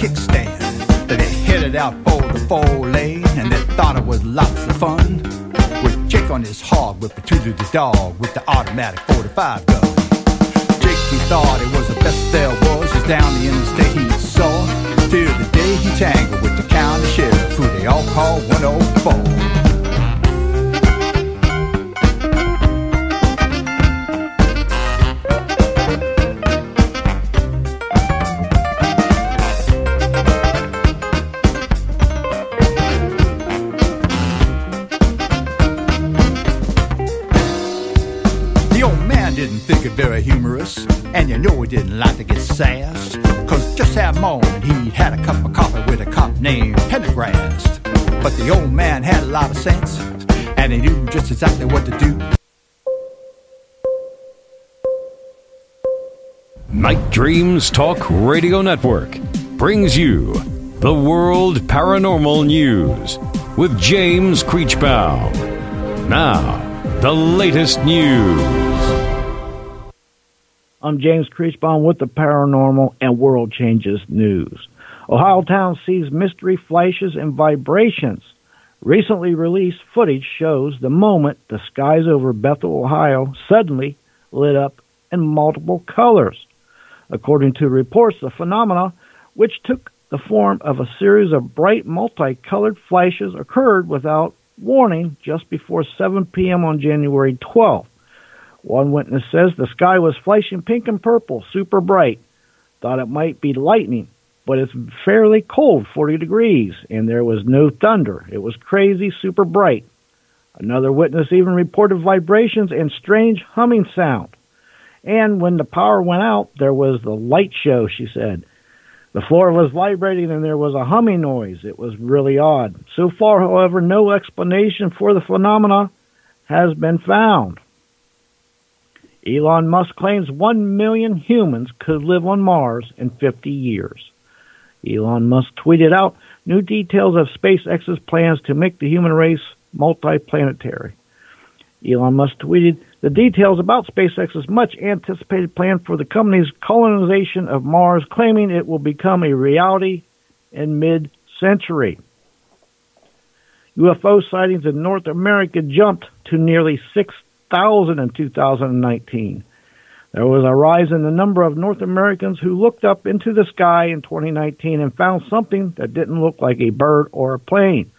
kickstand. They headed out for the four lane and they thought it was lots of fun. With Jake on his hog, with Petrucci the dog, with the automatic 45 gun. Jake, he thought it was the best there was, just down the interstate he saw. Till the day he tangled with the county sheriff, who they all call 104. Didn't like to get sassed. Cause just that morning he had a cup of coffee with a cop named Pendergrast. But the old man had a lot of sense, and he knew just exactly what to do. Night Dreams Talk Radio Network brings you the World Paranormal News with James Creechbaum. Now, the latest news. I'm James Creechbaum with the Paranormal and World Changes News. Ohio Town sees mystery flashes and vibrations. Recently released footage shows the moment the skies over Bethel, Ohio suddenly lit up in multiple colors. According to reports, the phenomena, which took the form of a series of bright multicolored flashes, occurred without warning just before 7 p.m. on January 12th. One witness says the sky was flashing pink and purple, super bright. Thought it might be lightning, but it's fairly cold, 40 degrees, and there was no thunder. It was crazy, super bright. Another witness even reported vibrations and strange humming sound. And when the power went out, there was the light show, she said. The floor was vibrating and there was a humming noise. It was really odd. So far, however, no explanation for the phenomena has been found. Elon Musk claims 1 million humans could live on Mars in 50 years. Elon Musk tweeted out new details of SpaceX's plans to make the human race multiplanetary. Elon Musk tweeted the details about SpaceX's much anticipated plan for the company's colonization of Mars, claiming it will become a reality in mid century. UFO sightings in North America jumped to nearly 6 1,000 in 2019. There was a rise in the number of North Americans who looked up into the sky in 2019 and found something that didn't look like a bird or a plane.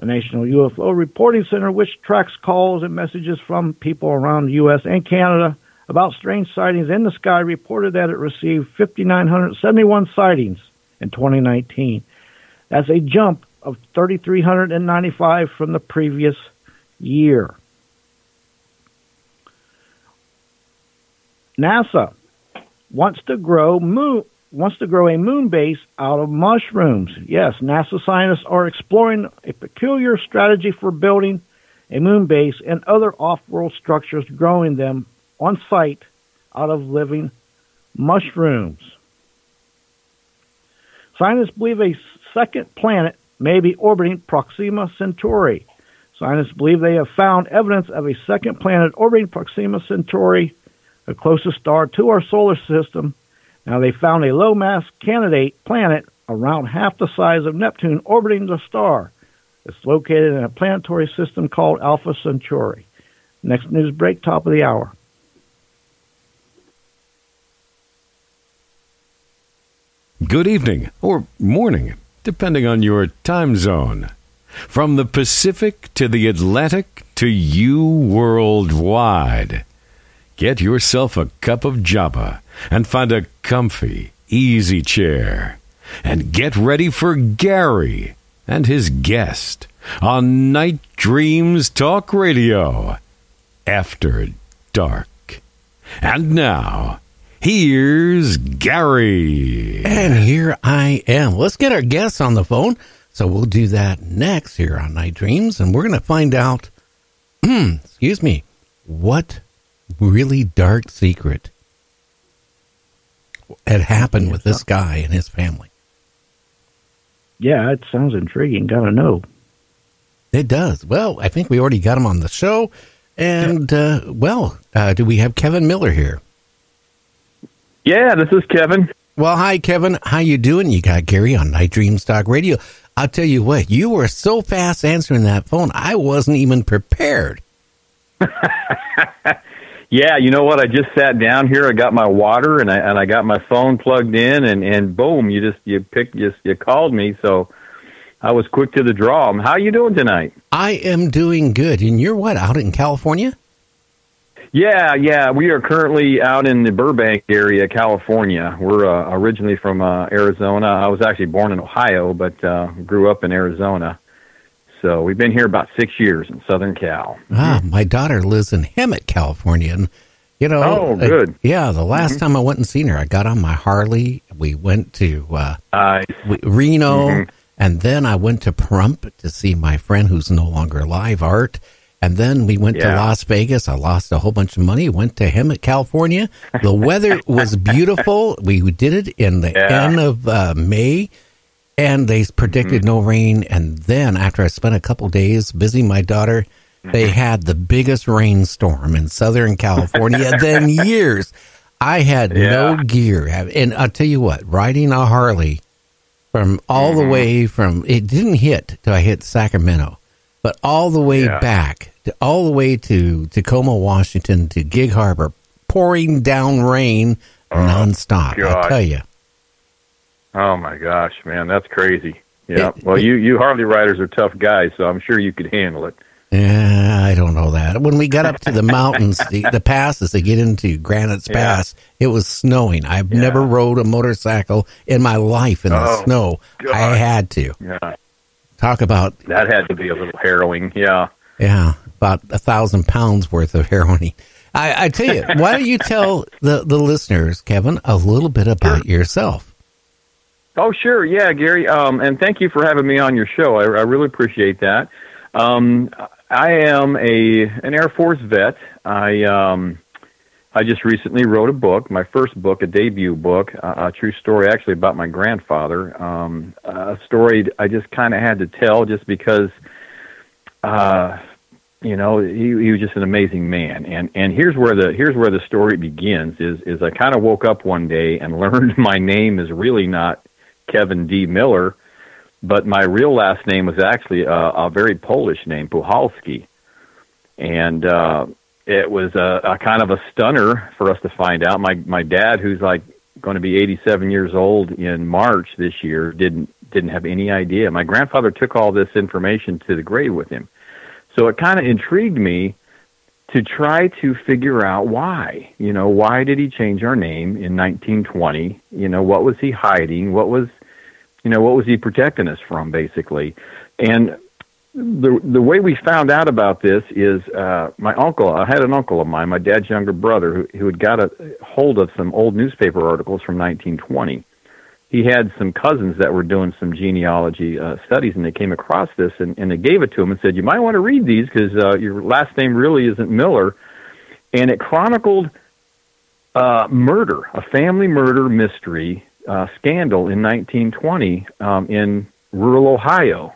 The National UFO Reporting Center, which tracks calls and messages from people around the U.S. and Canada about strange sightings in the sky, reported that it received 5,971 sightings in 2019. That's a jump of 3,395 from the previous year. NASA wants to grow moon wants to grow a moon base out of mushrooms. Yes, NASA scientists are exploring a peculiar strategy for building a moon base and other off-world structures, growing them on site out of living mushrooms. Scientists believe a second planet may be orbiting Proxima Centauri. Scientists believe they have found evidence of a second planet orbiting Proxima Centauri the closest star to our solar system. Now, they found a low mass candidate planet around half the size of Neptune orbiting the star. It's located in a planetary system called Alpha Centauri. Next news break, top of the hour. Good evening or morning, depending on your time zone. From the Pacific to the Atlantic to you worldwide. Get yourself a cup of java and find a comfy, easy chair. And get ready for Gary and his guest on Night Dreams Talk Radio after dark. And now, here's Gary. And here I am. Let's get our guests on the phone. So we'll do that next here on Night Dreams, and we're going to find out, excuse me, what really dark secret had happened with this guy and his family. Yeah, it sounds intriguing. Gotta know. It does. Well, I think we already got him on the show. And, uh, well, uh, do we have Kevin Miller here? Yeah, this is Kevin. Well, hi, Kevin. How you doing? You got Gary on Night Dreams Talk Radio. I'll tell you what, you were so fast answering that phone, I wasn't even prepared. yeah, you know what? I just sat down here. I got my water and I and I got my phone plugged in, and and boom, you just you picked just you called me. So I was quick to the draw. How you doing tonight? I am doing good. And you're what? Out in California? Yeah, yeah. We are currently out in the Burbank area, California. We're uh, originally from uh, Arizona. I was actually born in Ohio, but uh, grew up in Arizona. So we've been here about six years in Southern Cal. Ah, my daughter lives in Hemet, California, and you know, oh, good. Uh, yeah, the last mm-hmm. time I went and seen her, I got on my Harley. We went to uh, nice. Reno, mm-hmm. and then I went to Pahrump to see my friend who's no longer alive, Art. And then we went yeah. to Las Vegas. I lost a whole bunch of money. Went to Hemet, California. The weather was beautiful. We did it in the yeah. end of uh, May and they predicted mm-hmm. no rain. And then after I spent a couple days busy my daughter, they mm-hmm. had the biggest rainstorm in Southern California than years. I had yeah. no gear, and I'll tell you what, riding a Harley from all mm-hmm. the way from it didn't hit till I hit Sacramento, but all the way yeah. back, to, all the way to Tacoma, Washington, to Gig Harbor, pouring down rain oh, nonstop. God. I tell you. Oh my gosh, man, that's crazy. Yeah. It, well, it, you you Harley riders are tough guys, so I'm sure you could handle it. Yeah, I don't know that. When we got up to the mountains, the, the passes to get into Grants yeah. Pass, it was snowing. I've yeah. never rode a motorcycle in my life in the oh, snow. God. I had to. Yeah. Talk about that had to be a little harrowing. Yeah. Yeah, about a thousand pounds worth of harrowing. I, I tell you, why don't you tell the the listeners, Kevin, a little bit about sure. yourself? Oh, sure. Yeah, Gary. Um, and thank you for having me on your show. I, I really appreciate that. Um, I am a an Air Force vet. I um, I just recently wrote a book, my first book, a debut book, a, true story actually about my grandfather. Um, a story I just kind of had to tell just because, uh, you know, he, he was just an amazing man. And and here's where the here's where the story begins. Is is I kind of woke up one day and learned my name is really not Kevin D. Miller, but my real last name was actually a, a very Polish name, Puhalski. And uh, it was a, a kind of a stunner for us to find out. My my dad, who's like going to be 87 years old in March this year, didn't didn't have any idea. My grandfather took all this information to the grave with him, so it kind of intrigued me to try to figure out why. You know, why did he change our name in 1920? You know, what was he hiding? What was you know, what was he protecting us from, basically? And the the way we found out about this is uh, my uncle. I had an uncle of mine, my dad's younger brother, who, who had got a hold of some old newspaper articles from 1920. He had some cousins that were doing some genealogy uh, studies, and they came across this, and, and they gave it to him and said, "You might want to read these because uh, your last name really isn't Miller." And it chronicled uh, murder, a family murder mystery uh, scandal in 1920 um, in rural Ohio,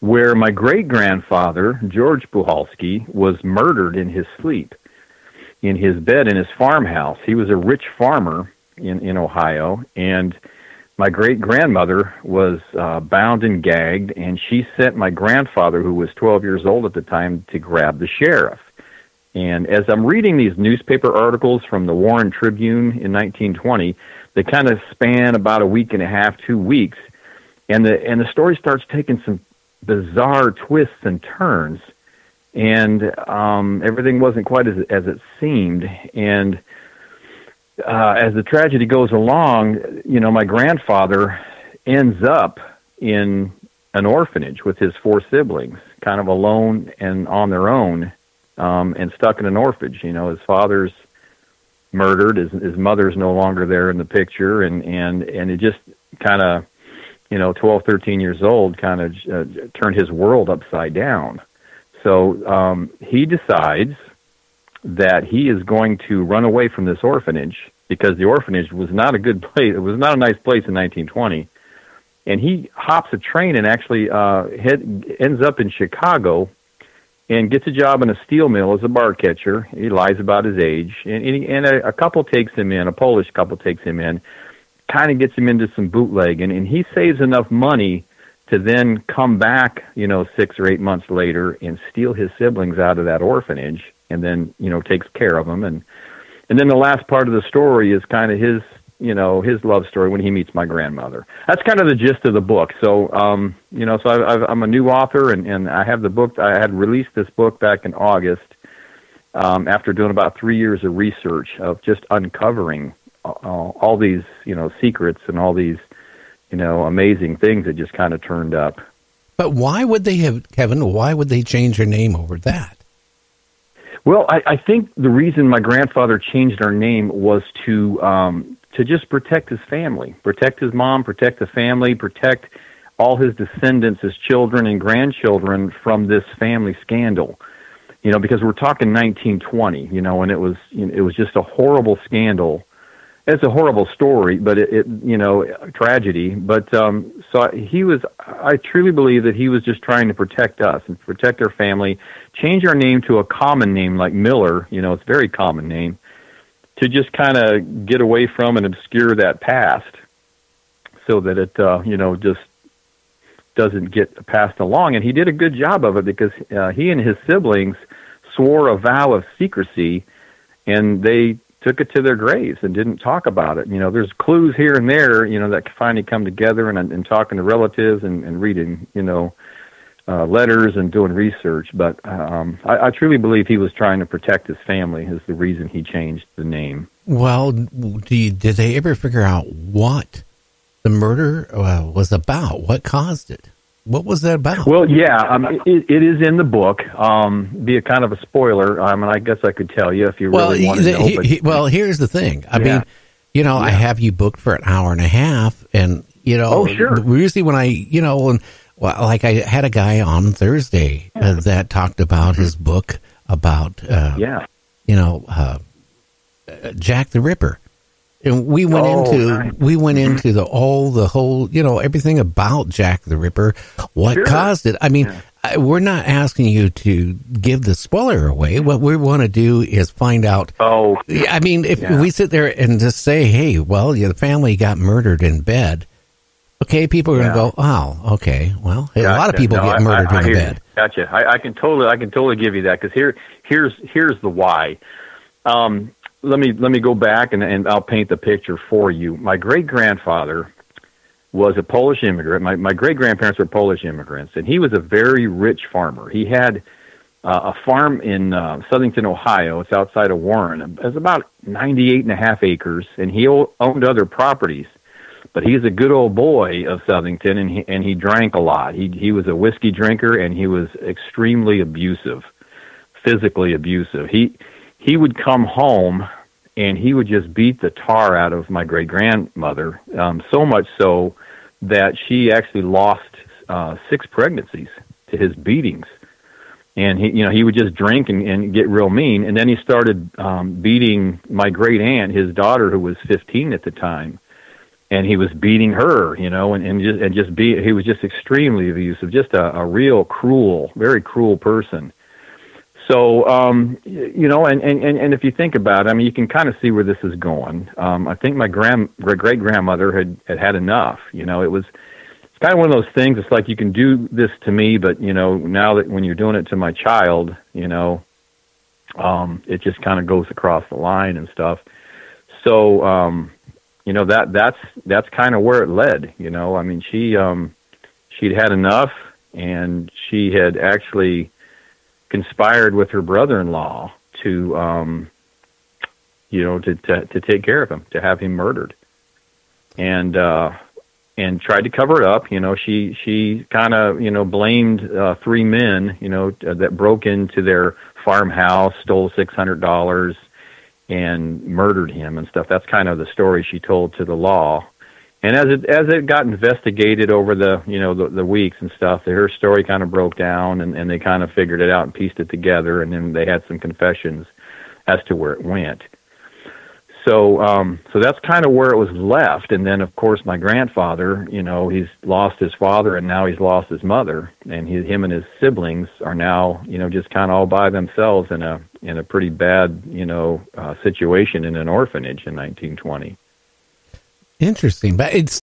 where my great grandfather, George Puhalski, was murdered in his sleep in his bed in his farmhouse. He was a rich farmer in, in Ohio, and my great grandmother was uh, bound and gagged, and she sent my grandfather, who was 12 years old at the time, to grab the sheriff. And as I'm reading these newspaper articles from the Warren Tribune in 1920, they kind of span about a week and a half, two weeks, and the and the story starts taking some bizarre twists and turns, and um, everything wasn't quite as as it seemed. And uh, as the tragedy goes along, you know, my grandfather ends up in an orphanage with his four siblings, kind of alone and on their own, um, and stuck in an orphanage. You know, his father's murdered. His, his mother's no longer there in the picture, and and and it just kind of, you know, 12, 13 years old, kind of uh, turned his world upside down. So um, he decides that he is going to run away from this orphanage because the orphanage was not a good place. It was not a nice place in 1920. And he hops a train and actually uh, head, ends up in Chicago and gets a job in a steel mill as a bar catcher. He lies about his age, and and, he, and a, a couple takes him in. A Polish couple takes him in, kind of gets him into some bootlegging, and he saves enough money to then come back, you know, six or eight months later and steal his siblings out of that orphanage, and then you know takes care of them, and and then the last part of the story is kind of his you know his love story when he meets my grandmother. That's kind of the gist of the book. So um, you know, so I, I've, I'm a new author, and and I have the book. I had released this book back in August um, after doing about three years of research of just uncovering uh, all these you know secrets and all these you know amazing things that just kind of turned up. But why would they have Kevin? Why would they change their name over that? Well, I, I think the reason my grandfather changed our name was to um, to just protect his family, protect his mom, protect the family, protect all his descendants, his children and grandchildren from this family scandal. You know, because we're talking 1920, you know, and it was you know, it was just a horrible scandal. It's a horrible story, but it, it you know, tragedy. But um, so he was. I truly believe that he was just trying to protect us and protect our family. Change our name to a common name like Miller. You know, it's a very common name to just kind of get away from and obscure that past so that it uh, you know just doesn't get passed along. And he did a good job of it because uh, he and his siblings swore a vow of secrecy and they took it to their graves and didn't talk about it. You know there's clues here and there you know that finally come together and, and talking to relatives and, and reading you know uh, letters and doing research. But um, I, I truly believe he was trying to protect his family. Is the reason he changed the name. Well, do you, did they ever figure out what the murder uh, was about? What caused it? What was that about? Well, yeah, um, it, it is in the book. Um, be a kind of a spoiler. I mean, I guess I could tell you if you well, really want to know. He, he, well, here's the thing. I yeah. mean, you know, yeah. I have you booked for an hour and a half, and you know, oh, sure. usually when I, you know, when well, like I had a guy on Thursday uh, that talked about his book about, uh, yeah, you know, uh, Jack the Ripper, and we went oh, into nice. we went into the all the whole, you know, everything about Jack the Ripper, what sure. caused it. I mean, Yeah. I, we're not asking you to give the spoiler away. What we want to do is find out. Oh, Yeah, I mean, if Yeah. we sit there and just say, "Hey, well, the family got murdered in bed," okay, people are going to go, "Oh, okay, well, a lot of people No, get I- murdered I, I you. bed." Gotcha. I, I can totally, I can totally give you that because here, here's, here's the why. Um, let me let me go back and, and I'll paint the picture for you. My great grandfather was a Polish immigrant. My my great grandparents were Polish immigrants, and he was a very rich farmer. He had uh, a farm in uh, Southington, Ohio. It's outside of Warren. It's about ninety-eight and a half acres, and he owned other properties but he's a good old boy of Southington, and he and he drank a lot. He he was a whiskey drinker, and he was extremely abusive, physically abusive. He he would come home, and he would just beat the tar out of my great grandmother, um, so much so that she actually lost uh, six pregnancies to his beatings. And he, you know, he would just drink and, and get real mean. And then he started um, beating my great aunt, his daughter, who was 15 at the time and he was beating her, you know, and, and just and just be he was just extremely abusive, just a, a real cruel, very cruel person. So, um, you know, and, and, and if you think about it, I mean, you can kind of see where this is going. Um, I think my grand great grandmother had, had had enough. You know, it was it's kind of one of those things. It's like you can do this to me, but you know, now that when you're doing it to my child, you know, um, it just kind of goes across the line and stuff. So, um, you know that that's that's kind of where it led you know. I mean she um she'd had enough and she had actually conspired with her brother-in-law to um you know to to, to take care of him to have him murdered. And uh and tried to cover it up you know. She she kind of you know blamed uh three men you know that broke into their farmhouse stole six hundred dollars and murdered him and stuff. That's kind of the story she told to the law. And as it as it got investigated over the you know the, the weeks and stuff, her story kind of broke down, and, and they kind of figured it out and pieced it together, and then they had some confessions as to where it went. So um, so that's kind of where it was left. And then, of course, my grandfather, you know, he's lost his father, and now he's lost his mother, and he, him and his siblings are now, you know, just kind of all by themselves in a in a pretty bad, you know, uh, situation in an orphanage in 1920. Interesting, but it's